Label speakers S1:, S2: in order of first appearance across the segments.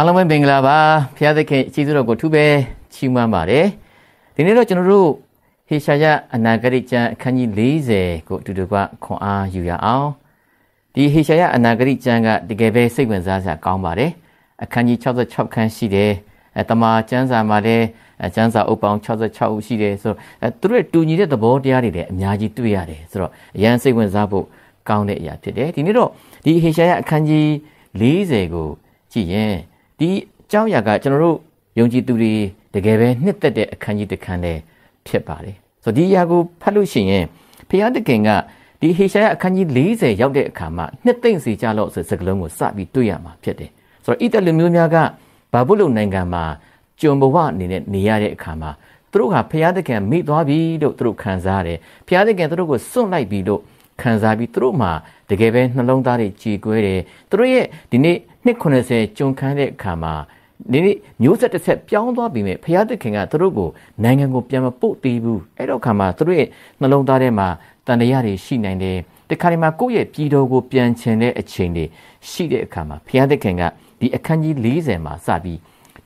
S1: အားလုံးပဲမင်္ဂလာပါဖခင်သခင်အကြီးတော်ကိုထူးပဲချီးမွမ်းပါတယ်ဒီနေ့တော့ကျွန်တော်တို့ဟေရှာယအနာဂတိကျမ်းအခန်းကြီး40ကိုအတူတူကခွန်အားယူရအောင်ဒီဟေရှာယအနာဂတိကျမ်းကတကယ်ပဲစိတ်ဝင်စားစရာကောင်းပါတယ်အခန်းကြီး66ခန်းရှိတယ်အဲတမန်ကျမ်းစာမှာလည်းကျမ်းစာအုပ်ပေါင်း66ဦးရှိတယ်ဆိုတော့အဲသူတို့တူညီတဲ့သဘောတရားတွေလည်းအများကြီးတွေ့ရတယ်ဆိုတော့အရန်စိတ်ဝင်စားဖို့ကောင်းတဲ့အရာဖြစ်တယ်ဒီနေ့တော့ဒီဟေရှာယအခန်းကြီး40ကိုကြည့်ရင် ဒီအကြောင်းအရာကကျွန်တော်တို့ယုံကြည်သူတွေတကယ်ပဲနှစ်သက်တဲ့အခန်းကြီးတစ်ခန်းလည်းဖြစ်ပါတယ်ဆိုတော့ဒီအရာကိုဖတ်လို့ရှိရင်ဖျားတခင်ကဒီဟေရှာယအခန်းကြီး40ရောက်တဲ့အခါမှာနှစ်သိမ့်စီကြလို့ဆိုစကလုံးကိုစပြီးတွေ့ရမှာဖြစ်တယ်ဆိုတော့ဣတလူမျိုးများကဘာဘူးလုံနိုင်ငံမှာကြုံဘဝအနေနဲ့နေရတဲ့အခါမှာသူတို့ဟာဖျားတခင်မိသွားပြီလို့သူတို့ခံစားရတယ်ဖျားတခင်သူတို့ကိုစွန့်လိုက်ပြီလို့ ခံစားပြီးသူတို့မှာတကယ်ပဲနှလုံးသားတွေကြည်ကွဲတယ်သူတို့ရဲ့ဒီနေ့နှစ်80ကျွန်ခန်းတဲ့အခါမှာဒီနေ့မျိုးဆက်တစ်ဆက်ပြောင်းသွားပြီမဲ့ဖရာသခင်ကသူတို့ကိုနိုင်ငံကိုပြန်မပို့သေးဘူးအဲ့တော့ခါမှာသူတို့ရဲ့နှလုံးသားထဲမှာတန်တရားတွေရှိနိုင်တယ်တခါဒီမှာကိုယ့်ရဲ့ပြည်တော်ကိုပြန်ချင်တဲ့အချိန်တွေရှိတဲ့အခါမှာဖရာသခင်ကဒီအခန်းကြီး40မှာစပြီး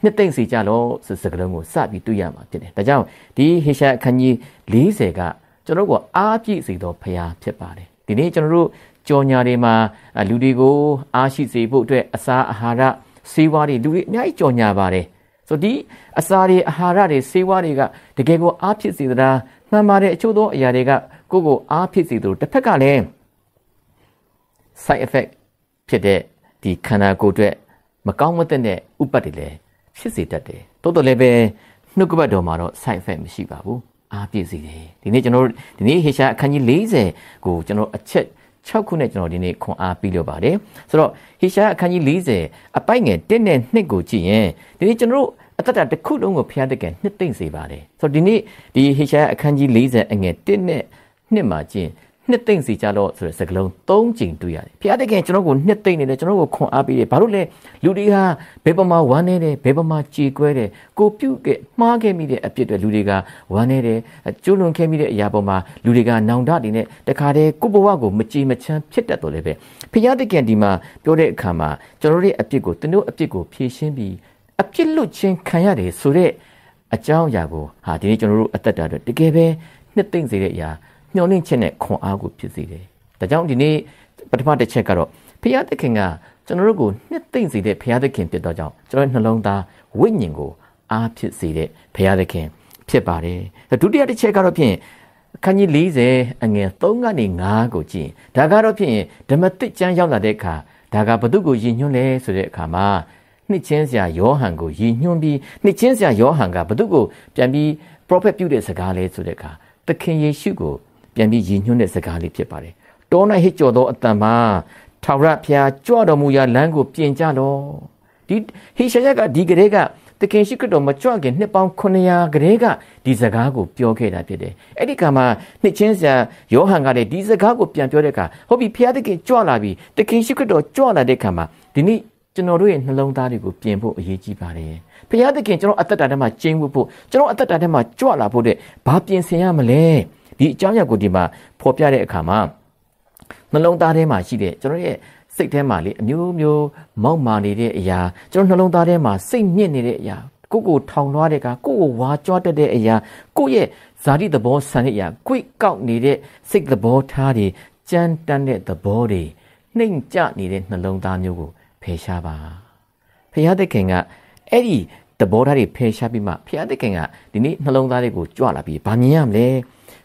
S1: နှစ်သိမ့်စီကြလို့စစကလုံးကိုစပြီးတွေ့ရမှာဖြစ်တယ်ဒါကြောင့်ဒီဟေရှာအခန်းကြီး40က ကျွန်တော်တို့ကအားပြည့်စေသောဖရာဖြစ်ပါတယ်ဒီနေ့ကျွန်တော်တို့ကြော်ညာတွေမှာလူတွေကိုအားရှိစေဖို့အတွက်အစာအာဟာရဆေးဝါးတွေလူတွေအများကြီးကြော်ညာပါတယ်ဆိုဒီအစာတွေအာဟာရတွေဆေးဝါးတွေကတကယ်ကိုအားဖြစ်စေသလားမှန်ပါတယ်အချို့သောအရာတွေကကိုယ့်ကိုအားဖြစ်စေသလိုတစ်ဖက်ကလည်း side effect ဖြစ်တဲ့ဒီခန္ဓာကိုယ်အတွက်မကောင်းမသင့်တဲ့ဥပတ်တွေလည်းဖြစ်စေတတ်တယ်တိုးတော်လည်းပဲနှုတ်ကပတ်တော်မှာတော့ side effect မရှိပါဘူး အားပြည့်စေတယ်ဒီနေ့ကျွန်တော်တို့ဒီနေ့ဟေရှာအခန်းကြီး40ကိုကျွန်တော်အချက်6ခုနဲ့ကျွန်တော်ဒီနေ့ခွန်အားပေးလို့ပါတယ်ဆိုတော့ဟေရှာအခန်းကြီး40အပိုက်ငယ်1နဲ့2ကိုကြည့်ရင်ဒီနေ့ကျွန်တော်တို့အသက်တာတစ်ခုလုံးကိုဖျားတကယ်နှစ်သိမ့်စေပါတယ်ဆိုတော့ဒီနေ့ဒီဟေရှာအခန်းကြီး40အငယ်1နဲ့2မှာကြည့် နှစ်သိမ့်စီကြတော့ဆိုတဲ့စကားလုံး၃ကြိမ်တွေ့ရတယ်။ဘုရားတခင်ကျွန်တော်ကိုနှစ်သိမ့်နေတယ်ကျွန်တော်ကိုခွန်အားပေးတယ်။ဘာလို့လဲလူတွေဟာဘယ်ပမာဝမ်းနေတယ်ဘယ်ပမာကြေကွဲတယ်ကိုပြုတ်ခဲ့မှားခဲ့မိတဲ့အဖြစ်တွေလူတွေကဝမ်းနေတယ်ကျွလွန်ခဲ့မိတဲ့အရာပေါ်မှာလူတွေကနောင်တတွေနဲ့တခါတည်းကိုဘဝကိုမကြေမချမ်းဖြစ်တတ်တော်လည်းပဲဘုရားတခင်ဒီမှာပြောတဲ့အခါမှာကျွန်တော်တို့ရဲ့အပြစ်ကိုသူတို့အပြစ်ကိုဖြေရှင်းပြီးအပြစ်လွတ်ခြင်းခံရတယ်ဆိုတဲ့အကြောင်းအရာကိုဟာဒီနေ့ကျွန်တော်တို့အသက်တာအတွက်တကယ်ပဲနှစ်သိမ့်စေတဲ့အရာ မျောလင့်ချက်နဲ့ခွန်အားကိုဖြစ်စေတယ်။ဒါကြောင့်ဒီနေ့ပထမတစ်ချက်ကတော့ဖခင်သခင်ကကျွန်တော်တို့ကိုနှစ်သိမ့်စေတဲ့ဖခင်သခင်ဖြစ်တော့ကြောင့်ကျွန်တော်နှလုံးသားဝိညာဉ်ကိုအားဖြစ်စေတဲ့ဖခင်သခင်ဖြစ်ပါတယ်။ဒုတိယတစ်ချက်ကတော့ဖြင့်အခန်းကြီး40အငယ်3ကနေ5ကိုကြည့်ဒါကတော့ဖြင့်ဓမ္မသစ်ကျမ်းရောက်လာတဲ့အခါဒါကဘု து ကိုယဉ်ညွှန်းလဲဆိုတဲ့အခါမှာနှစ်ချင်းစရာယောဟန်ကိုယဉ်ညွှန်းပြီးနှစ်ချင်းစရာယောဟန်ကဘု து ကိုပြန်ပြီး prophet ပြုတဲ့စကားလဲဆိုတဲ့အခါသခင်ယေရှုကို ပြန်ပြီးရည်ညွှန်းတဲ့စကားလေးဖြစ်ပါတယ်။တော၌ဟစ်ကြော်သောအတန်မှာထာဝရဘုရားကြွတော်မူရာလမ်းကိုပြင်ကြလော့။ဒီဟေရှာယကဒီကလေးကသခင်ရှိခရစ်တော်မကြွခင်နှစ်ပေါင်း900ကလေးကဒီစကားကိုပြောခဲ့တာဖြစ်တယ်။အဲ့ဒီကမှာနှစ်ချင်းဆရာယောဟန်ကလည်းဒီစကားကိုပြန်ပြောတဲ့အခါဟုတ်ပြီဘုရားသခင်ကြွလာပြီသခင်ရှိခရစ်တော်ကြွလာတဲ့အခါမှာဒီနေ့ကျွန်တော်တို့ရဲ့နှလုံးသားတွေကိုပြင်ဖို့အရေးကြီးပါတယ်။ဘုရားသခင်ကျွန်တော်အသက်တာထဲမှာကျင်းဝတ်ဖို့ကျွန်တော်အသက်တာထဲမှာကြွလာဖို့တဲ့ဘာပြင်ဆင်ရမလဲ။ ဒီအကြောင်းအရာကိုဒီမှာဖော်ပြတဲ့အခါမှာနှလုံးသားထဲမှာရှိတဲ့ကျွန်တော်ရဲ့စိတ်ထဲမှာလေအမျိုးမျိုးမောက်မာနေတဲ့အရာကျွန်တော်နှလုံးသားထဲမှာစိတ်ညစ်နေတဲ့အရာကိုကိုထောင်လွှားတဲ့ကကိုကိုဝါကြွတတ်တဲ့အရာကိုရဲ့ဇာတိသဘောဆန်တဲ့အရာကိုကောက်နေတဲ့စိတ်သဘောထားတွေကြမ်းတမ်းတဲ့သဘောတွေနှိမ်ကျနေတဲ့နှလုံးသားမျိုးကိုဖယ်ရှားပါဖခင်သခင်ကအဲ့ဒီသဘောထားတွေဖယ်ရှားပြီးမှဖခင်သခင်ကဒီနေ့နှလုံးသားတွေကိုကြွလာပြီးဗာမြင်ရမလဲ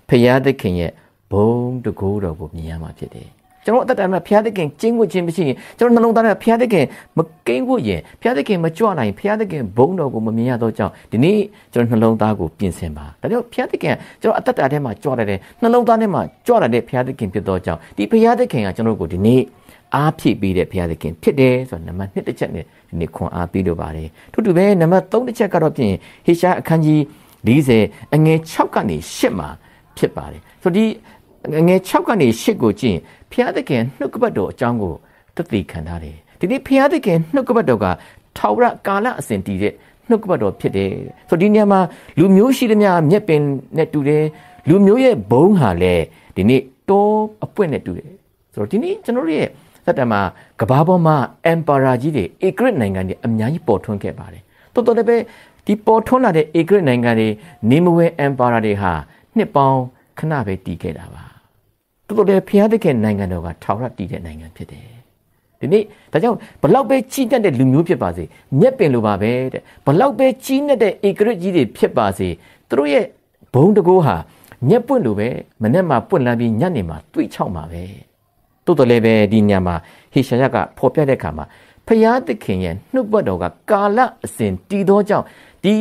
S1: ဖရာသခင်ရဲ့ဘုံတကူတော်ကိုမြင်ရမှာဖြစ်တယ်ကျွန်တော်အသက်တာမှာဖရာသခင်ကျင့်ဝတ်ခြင်းမရှိရင်ကျွန်တော်နှလုံးသားထဲမှာဖရာသခင်မကိန်းဝတ်ရင်ဖရာသခင်မကြွနိုင်ဖရာသခင်ဘုံတော်ကိုမမြင်ရတော့ကြောင့်ဒီနေ့ကျွန်တော်နှလုံးသားကိုပြင်ဆင်ပါဒါကြောင့်ဖရာသခင်ကျွန်တော်အသက်တာထဲမှာကြွလာတဲ့နှလုံးသားထဲမှာကြွလာတဲ့ဖရာသခင်ဖြစ်တော့ကြောင့်ဒီဖရာသခင်ကကျွန်တော်ကိုဒီနေ့အားဖြည့်ပေးတဲ့ဘုရားသခင်ဖြစ်တယ်ဆိုတော့နံပါတ်1တစ်ချက်နဲ့ဒီနေ့ခွန်အားပေးလိုပါတယ်ထို့တူပဲနံပါတ်3တစ်ချက်ကတော့ပြင်ဟေရှာအခန်းကြီး40အငယ်6ကနေ8မှာ ဖြစ်ပါတယ်ဆိုဒီငယ်6ကနေ8ကိုကြည့်ဖျားသခင်နှုတ်ကပတ်တော်အကြောင်းကိုသက်သေခံထားတယ်ဒီနေ့ဖျားသခင်နှုတ်ကပတ်တော်ကထာဝရကာလအစဉ်တည်တဲ့နှုတ်ကပတ်တော်ဖြစ်တယ်ဆိုဒီနေရာမှာလူမျိုးရှိသမျှမျက်ပင်နဲ့တူတယ်လူမျိုးရဲ့ဘုံဟာလည်းဒီနေ့တောအပွင့်နဲ့တူတယ်ဆိုတော့ဒီနေ့ကျွန်တော်တို့ရဲ့သက်တမှာကဘာပေါ်မှာ emperor ကြီးတွေ Agrit နိုင်ငံတွေအများကြီးပေါ်ထွန်းခဲ့ပါတယ်တော်တော်လည်းပဲဒီပေါ်ထွန်းလာတဲ့ Agrit နိုင်ငံတွေနေမဝဲ emperor တွေဟာ နှစ်ပေါင်းခဏပဲတည်ခဲ့တာပါတော်တော်လည်းဖျားတဲ့နိုင်ငံတော်ကထောင်ရတည်တဲ့နိုင်ငံဖြစ်တယ်ဒီနေ့ဒါကြောင့်ဘလောက်ပဲကြီးတတ်တဲ့လူမျိုးဖြစ်ပါစေမြက်ပင်လိုပါပဲတဲ့ဘလောက်ပဲကြီးနဲ့တဲ့ Agrit ကြီးတွေဖြစ်ပါစေသူတို့ရဲ့ဘုံတကိုးဟာညက်ပွင့်လိုပဲမနေ့မှပွင့်လာပြီးညနေမှတွေးချောက်မှာပဲတိုးတော်လည်းပဲဒီညမှာဟေရှာယကဖော်ပြတဲ့အခါမှာဖျားသခင်ရဲ့နှုတ်ပတ်တော်ကကာလအစဉ်တည်သောကြောင့်ဒီ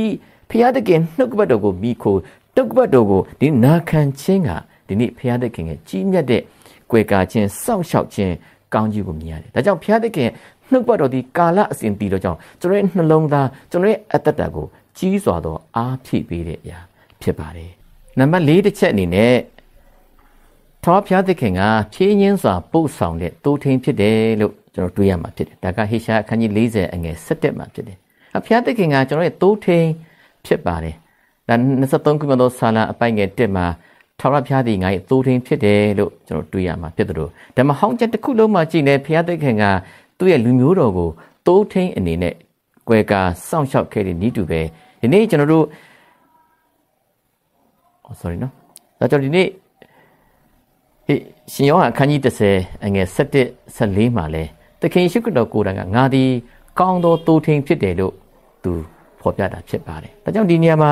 S1: ဖျားသခင်နှုတ်ပတ်တော်ကိုမိခို တုတ်ပတ်တော်ကိုဒီနာခံခြင်းကဒီနေ့ဖျားသခင်ရဲ့ကြီးမြတ်တဲ့ကွယ်ကာခြင်းစောင့်ရှောက်ခြင်းကောင်းကြီးကိုမြင်ရတယ်။ဒါကြောင့်ဖျားသခင်နှုတ်ပတ်တော်ဒီကာလအစဉ်တည်သောကြောင့်ကျွန်တော်ရဲ့နှလုံးသားကျွန်တော်ရဲ့အသက်တာကိုကြီးစွာသောအားဖြည့်ပေးတဲ့အရာဖြစ်ပါတယ်နံပါတ်၄တစ်ချက်အနေနဲ့ထောဖျားသခင်ကဖြင်းညင်းစွာပို့ဆောင်တဲ့တိုးထင်းဖြစ်တယ်လို့ကျွန်တော်တွေးရမှာဖြစ်တယ်ဒါကဟေရှာအခန်းကြီး40အငယ်17မှာဖြစ်တယ်အဖျားသခင်ကကျွန်တော်ရဲ့တိုးထင်းဖြစ်ပါတယ် ဒါ23ခုမြောက်သောဆာလံအပိုင်ငယ်1မှာထာဝရဘုရားသည်ငါ၏သိုးထင်းဖြစ်တယ်လို့ကျွန်တော်တွေးရမှာဖြစ်တယ်လို့ဓမ္မဟောင်းချက်တစ်ခုလုံးမှာကြည့်နေဘုရားသခင်ကသူ့ရဲ့လူမျိုးတော်ကိုသိုးထင်းအနေနဲ့ကွယ်ကာစောင့်ရှောက်ခဲ့တဲ့ဤတူပဲဒီနေ့ကျွန်တော်တို့ oh sorry နော်ဒါကြောင့်ဒီနေ့ဟေးရှင်ယောဟန်အခန်းကြီး30အငယ်17 14မှာလဲသခင်ယေရှုခရစ်တော်ကိုယ်တိုင်ကငါသည်ကောင်းသောတိုးထင်းဖြစ်တယ်လို့သူဖော်ပြတာဖြစ်ပါတယ်ဒါကြောင့်ဒီနေရာမှာ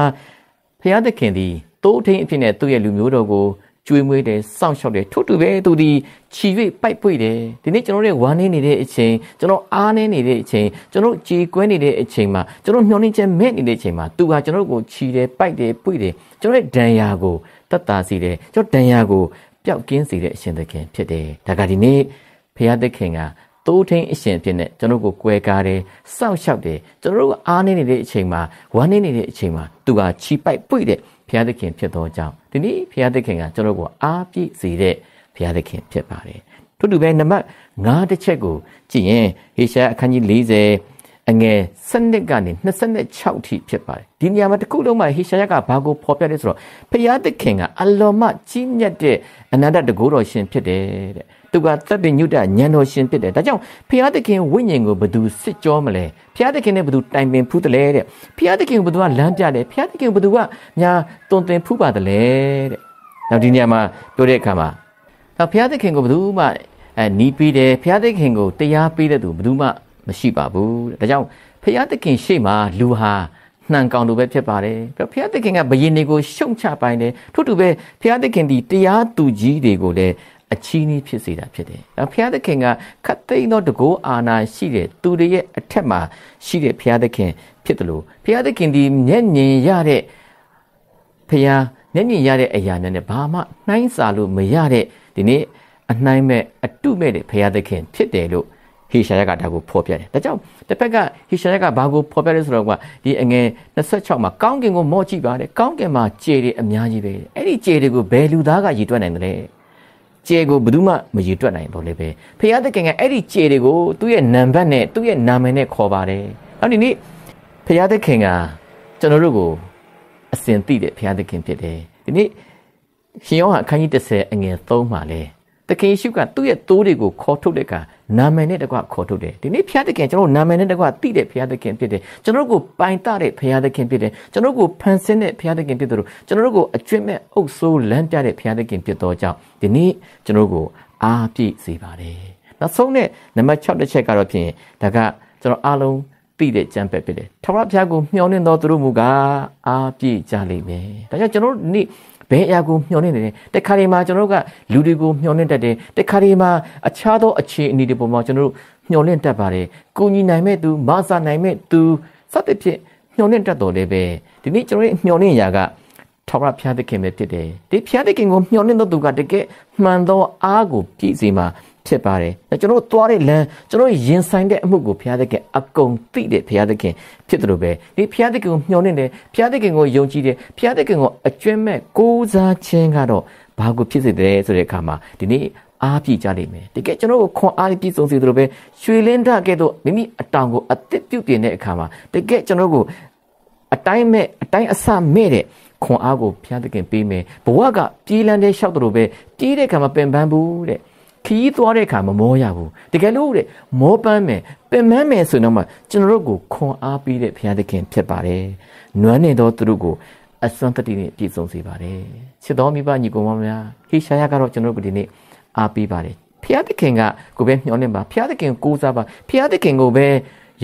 S1: ဖခင်သခင်သည်တိုးထင်းအဖြစ်နဲ့သူ့ရဲ့လူမျိုးတော်ကိုကျွေးမွေးတယ်စောင့်ရှောက်တယ်ထို့တူပဲသူဒီခြီ၍ပိုက်ပွေတယ်ဒီနေ့ကျွန်တော်တို့ဝမ်းနေနေတဲ့အချိန်ကျွန်တော်အားနေနေတဲ့အချိန်ကျွန်တော်ကြေကွဲနေတဲ့အချိန်မှာကျွန်တော်မျောနေချက်မဲ့နေတဲ့အချိန်မှာသူဟာကျွန်တော်ကိုခြီတယ်ပိုက်တယ်ပွေတယ်ကျွန်တော်ရဲ့ဒဏ်ရာကိုတတ်တာစီတယ်ကျွန်တော်ဒဏ်ရာကိုပျောက်ကင်းစေတဲ့အရှင်သခင်ဖြစ်တယ်ဒါကဒီနေ့ဖခင်သခင်က တိုးထင်းအရှင်ဖြစ်နေကျွန်တော်ကိုကွဲကားတယ်စောင့်ရှောက်တယ်ကျွန်တော်တို့အားနေနေတဲ့အချိန်မှာဝမ်းနေနေတဲ့အချိန်မှာသူကခြီပိုက်ပွေတယ်ဘုရားသခင်ဖြစ်သောကြောင့်ဒီနေ့ဘုရားသခင်ကကျွန်တော်ကိုအားပြည့်စေတဲ့ဘုရားသခင်ဖြစ်ပါတယ်ထို့တူပဲနံပါတ်5တစ်ချက်ကိုကြည့်ရင်ဟေရှာအခန်းကြီး40 အငယ်7ကနေ26ထိဖြစ်ပါတယ်ဒီနေရာမှာတစ်ခုလုံးမှာဟေရှာယကဘာကိုဖော်ပြလဲဆိုတော့ဘုရားသခင်ကအလော်မကြီးမြတ်တဲ့အနန္တတကူတော်ရှင်ဖြစ်တယ်တဲ့သူကတပ်ပင်ညွတ်တညံတော်ရှင်ဖြစ်တယ်ဒါကြောင့်ဖျားသခင်ဝိညာဉ်ကိုဘသူစစ်ကြောမလဲဖျားသခင်နဲ့ဘသူတိုင်ပင်ဖူးတယ်လဲတဲ့ဖျားသခင်ဘသူကလမ်းပြတယ်ဖျားသခင်ဘသူကညာတုံတင်ဖူးပါတယ်လဲတဲ့နောက်ဒီနေရာမှာပြောတဲ့အခါမှာတော့ဖျားသခင်ကိုဘသူမှအဲနီးပြီးတယ်ဖျားသခင်ကိုတရားပေးတဲ့သူဘသူမှ မရှိပါဘူးတဲ့ဒါကြောင့်ဖျားသခင်ရှေ့မှာလူဟာနှံကောင်လိုပဲဖြစ်ပါတယ်။ဘုရားသခင်ကဘယင်တွေကိုရှုံချပိုင်းတယ်ထို့တူပဲဘုရားသခင်ဒီတရားသူကြီးတွေကိုလည်းအချီးနှီးဖြစ်စေတာဖြစ်တယ်။ဘုရားသခင်ကခတ်သိမ်းသောတကောအာနာရှိတဲ့သူတွေရဲ့အထက်မှာရှိတဲ့ဘုရားသခင်ဖြစ်တယ်လို့ဘုရားသခင်ဒီမျက်မြင်ရတဲ့ဘုရားမျက်မြင်ရတဲ့အရာနဲ့ဘာမှနှိုင်းစာလို့မရတဲ့ဒီနေ့အနှိုင်းမဲ့အတုမဲ့တဲ့ဘုရားသခင်ဖြစ်တယ်လို့ ဟေရှာယကဒါကိုဖော်ပြတယ်။ဒါကြောင့်တစ်ဖက်ကဟေရှာယကဘာကိုဖော်ပြလဲဆိုတော့ကဒီအငယ်26မှာကောင်းကင်ကိုမော့ကြည့်ပါတယ်။ကောင်းကင်မှာကြည်တွေအများကြီးပဲ။အဲ့ဒီကြည်တွေကိုဘယ်လူသားကရည်တွက်နိုင်တယ်လဲ။ကြဲကိုဘယ်သူမှမရည်တွက်နိုင်တော့လေပဲဖခင်သခင်ကအဲ့ဒီကြဲတွေကိုသူ့ရဲ့နံပါတ်နဲ့သူ့ရဲ့နာမည်နဲ့ခေါ်ပါတယ်နောက်ဒီနေ့ဖခင်သခင်ကကျွန်တော်တို့ကိုအစဉ်သိတဲ့ဖခင်သခင်ဖြစ်တယ်ဒီနေ့ရှင်ယောဟန်အခန်းကြီး30အငယ်3မှာလဲ သခင်ယေရှုကသူ့ရဲ့သိုးတွေကိုခေါ်ထုတ်တဲ့အခါနာမည်နဲ့တကွခေါ်ထုတ်တယ်ဒီနေ့ဘုရားသခင်ကျွန်တော်နာမည်နဲ့တကွသိတဲ့ဘုရားသခင်ဖြစ်တယ်ကျွန်တော်ကိုပိုင်တတဲ့ဘုရားသခင်ဖြစ်တယ်ကျွန်တော်ကိုဖန်ဆင်းတဲ့ဘုရားသခင်ဖြစ်တယ်လို့ကျွန်တော်ကိုအကျွင့်မဲ့အုပ်ဆိုးလမ်းပြတဲ့ဘုရားသခင်ဖြစ်သောကြောင့်ဒီနေ့ကျွန်တော်ကိုအားပြည့်စေပါတယ်နောက်ဆုံးနဲ့နံပါတ်6တစ်ချက်ကတော့ဖြင့်ဒါကကျွန်တော်အားလုံးသိတဲ့ကြံပက်ဖြစ်တယ်ထဝရဘုရားကိုမျှော်လင့်တော်သူတို့မူကားအားပြည့်ကြလိမ့်မယ်ဒါကြောင့်ကျွန်တော်နေ့ ဘယ်အရာကိုမျှော်လင့်နေလဲတခါဒီမှာကျွန်တော်တို့ကလူတွေကိုမျှော်လင့်တတ်တယ်တခါဒီမှာအခြားသောအခြေအနေတွေပေါ်မှာကျွန်တော်တို့မျှော်လင့်တတ်ပါတယ်ကိုညီနိုင်မဲ့သူမဆာနိုင်မဲ့သူစသဖြင့်မျှော်လင့်တတ်တော်လည်းပဲဒီနေ့ကျွန်တော်ရဲ့မျှော်လင့်ရာကထာဝရဘုရားသခင်ပဲဖြစ်တယ်ဒီဘုရားသခင်ကိုမျှော်လင့်တော်သူကတကယ်မှန်သောအားကိုပြည့်စုံမှာ ဖြစ်ပါတယ်။ကျွန်တော်တို့သွားတဲ့လမ်းကျွန်တော်ရင်ဆိုင်တဲ့အမှုကိုဘုရားသခင်အကုန်သိတဲ့ဘုရားသခင်ဖြစ်တယ်လို့ပဲဒီဘုရားသခင်ကိုမျှော်လင့်တယ်ဘုရားသခင်ကိုယုံကြည်တယ်ဘုရားသခင်ကိုအကျွမ်းမဲ့ကိုးစားခြင်းကတော့ဘာကိုဖြစ်စေတယ်ဆိုတဲ့အခါမှာဒီနေ့အားပြည့်ကြလိမ့်မယ်တကယ်ကျွန်တော်တို့ခွန်အားပြည့်စုံစေသလိုပဲရွှေလင်းဓာတ်ကဲ့သို့မိမိအတောင်ကိုအသစ်ပြုတ်ပြင်တဲ့အခါမှာတကယ်ကျွန်တော်တို့ကိုအတိုင်းမဲ့အတိုင်းအဆမဲ့တဲ့ခွန်အားကိုဘုရားသခင်ပေးမယ်ဘဝကပြေးလန်းတဲ့လျှောက်တယ်လို့ပဲပြေးတဲ့အခါမှာပင်ပန်းဘူးတဲ့က ခရီးသွားတဲ့အခါမမောရဘူးတကယ်လို့တဲ့မောပန်းမယ်ပင်မန်းမယ်ဆိုတော့မှကျွန်တော်တို့ကိုခွန်အားပေးတဲ့ဘုရားသခင်ဖြစ်ပါတယ်နွမ်းနေသောသူတို့ကိုအစွမ်းတတိနဲ့ပြည့်စုံစေပါတယ်ချစ်တော်မိဘညီကောင်မများဟေရှာယကတော့ကျွန်တော်တို့ဒီနေ့အားပေးပါတယ်ဘုရားသခင်ကကိုပဲမျှော်လင့်ပါဘုရားသခင်ကိုးစားပါဘုရားသခင်ကိုပဲ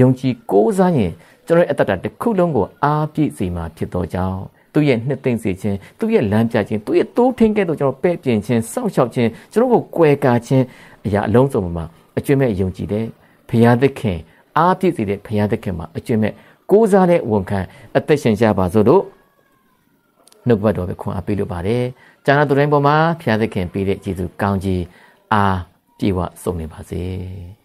S1: ယုံကြည်ကိုးစားရင်ကျွန်တော်ရဲ့အတ္တတစ်ခုလုံးကိုအားပြည့်စေမှာဖြစ်တော်ကြောင်း သူ့ရဲ့နှစ်သိမ့်စေခြင်းသူ့ရဲ့လမ်းပြခြင်းသူ့ရဲ့တိုးထင်းကဲ့သို့ကျွန်တော်ပဲ့ပြင်ခြင်းစောင့်ရှောက်ခြင်းကျွန်တော်ကိုကွယ်ကာခြင်းအရာအလုံးစုံမှာအကျွင့်မဲ့ယုံကြည်တဲ့ဘုရားသခင်အားပြည့်စေတဲ့ဘုရားသခင်မှာအကျွင့်မဲ့ကိုးစားတဲ့ဝန်ခံအသက်ရှင်ကြပါစို့လို့နှုတ်ဘတ်တော်ပဲခွန်အားပေးလိုပါတယ်။ကျမ်းစာတော်တိုင်းပေါ်မှာဘုရားသခင်ပေးတဲ့ကျေးဇူးကောင်းကြီးအားပြေဝဆုံးနေပါစေ။